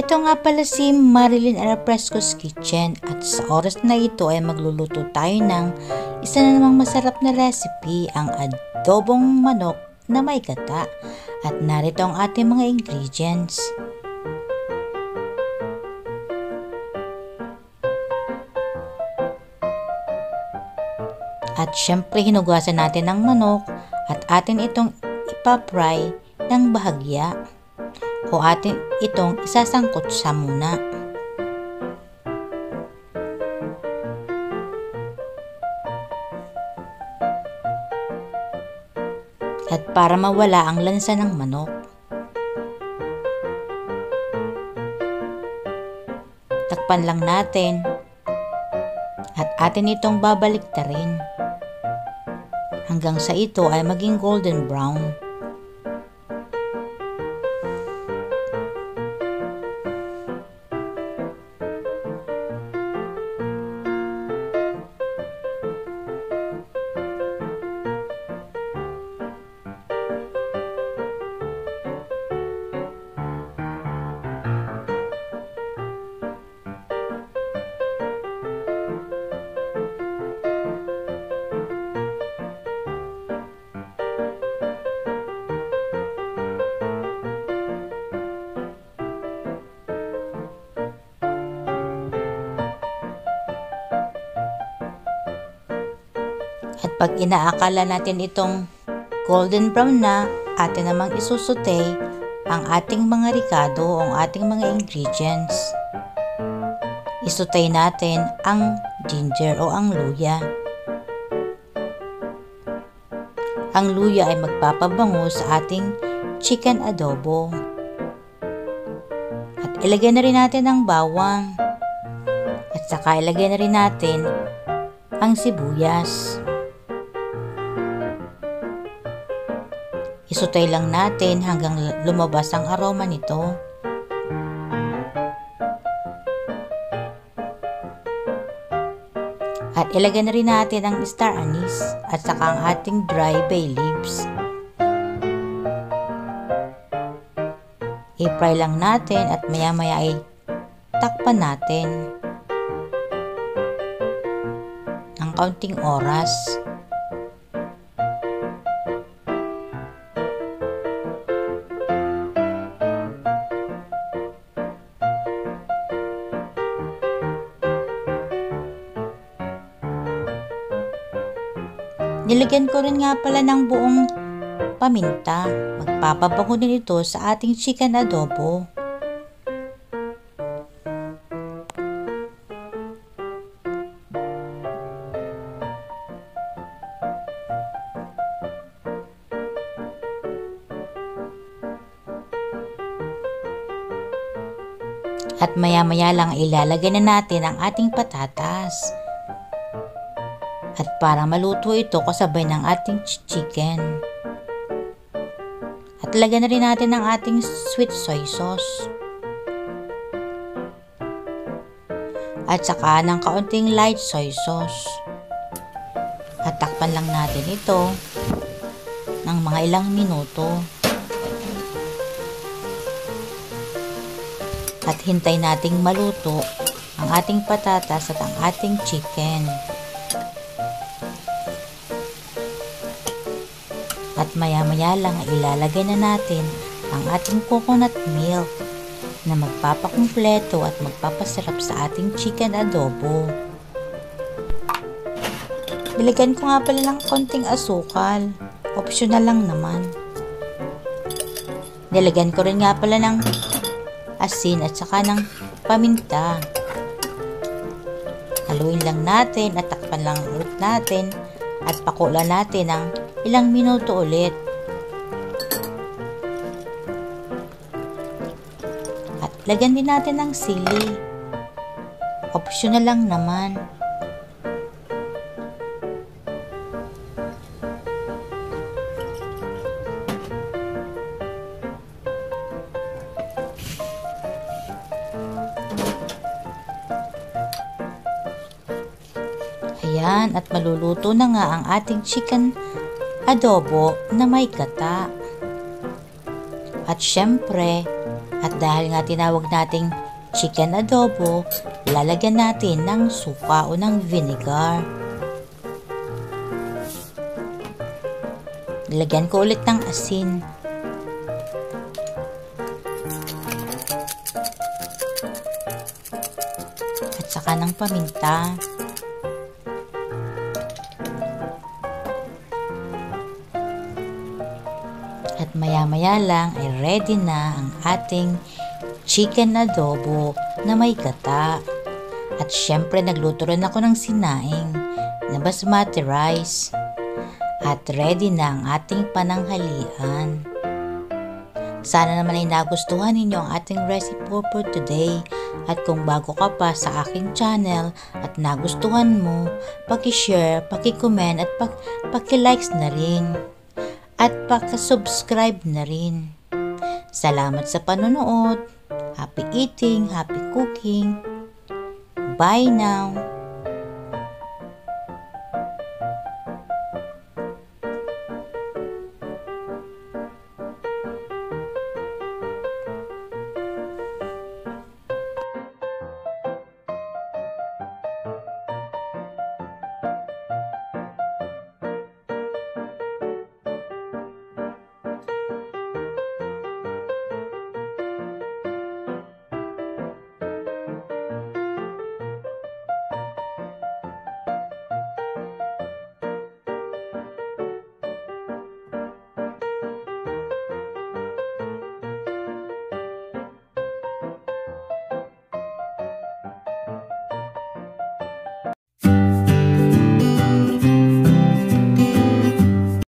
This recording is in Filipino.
Ito nga pala si Marilyn Arapresco's Kitchen at sa oras na ito ay magluluto tayo ng isa na namang masarap na recipe, ang adobong manok na may gata. At narito ang ating mga ingredients. At syempre hinugasan natin ng manok at atin itong ipapry ng bahagya o atin itong isasangkot sa muna. At para mawala ang lansa ng manok. Takpan lang natin at atin itong babaliktarin hanggang sa ito ay maging golden brown. At pag inaakala natin itong golden brown na, atin namang isusute ang ating mga ricado o ang ating mga ingredients. Isutay natin ang ginger o ang luya. Ang luya ay magpapabango sa ating chicken adobo. At ilagay na rin natin ang bawang. At saka ilagay na rin natin ang sibuyas. Isutay lang natin hanggang lumabas ang aroma nito. At ilagay na rin natin ang star anise at saka ang ating dry bay leaves. I-fry lang natin at maya maya ay takpan natin ng kaunting oras. Nilagyan ko rin nga pala ng buong paminta. Magpapabango din ito sa ating chicken adobo. At maya-maya lang ilalagay na natin ang ating patatas. At para maluto ito kasabay ng ating chicken. At lagyan na rin natin ang ating sweet soy sauce. At saka ng kaunting light soy sauce. At takpan lang natin ito ng mga ilang minuto. At hintay nating maluto ang ating patatas at ang ating chicken. At maya-maya lang ilalagay na natin ang ating coconut milk na magpapakumpleto at magpapasarap sa ating chicken adobo. Bilagyan ko nga pala ng konting asukal. Optional lang naman. Nilagyan ko rin nga pala ng asin at saka ng paminta. Haluin lang natin at takpan lang ulit natin at pakulan natin ng ilang minuto ulit. At lagyan din natin ng sili. Optional lang naman. Ayan, at maluluto na nga ang ating chicken adobo na may gata. At syempre, At dahil nga tinawag nating chicken adobo, lalagyan natin ng suka o ng vinegar. Lagyan ko ulit ng asin. At saka ng paminta. At maya-maya lang ay ready na ang ating chicken adobo na may gata. At syempre nagluto rin ako ng sinaing na basmati rice. At ready na ang ating pananghalian. Sana naman ay nagustuhan ninyo ang ating recipe for today. At kung bago ka pa sa aking channel at nagustuhan mo, paki-share, paki-comment at paki-likes na rin at paka-subscribe na rin. Salamat sa panonood. Happy eating, happy cooking. Bye now.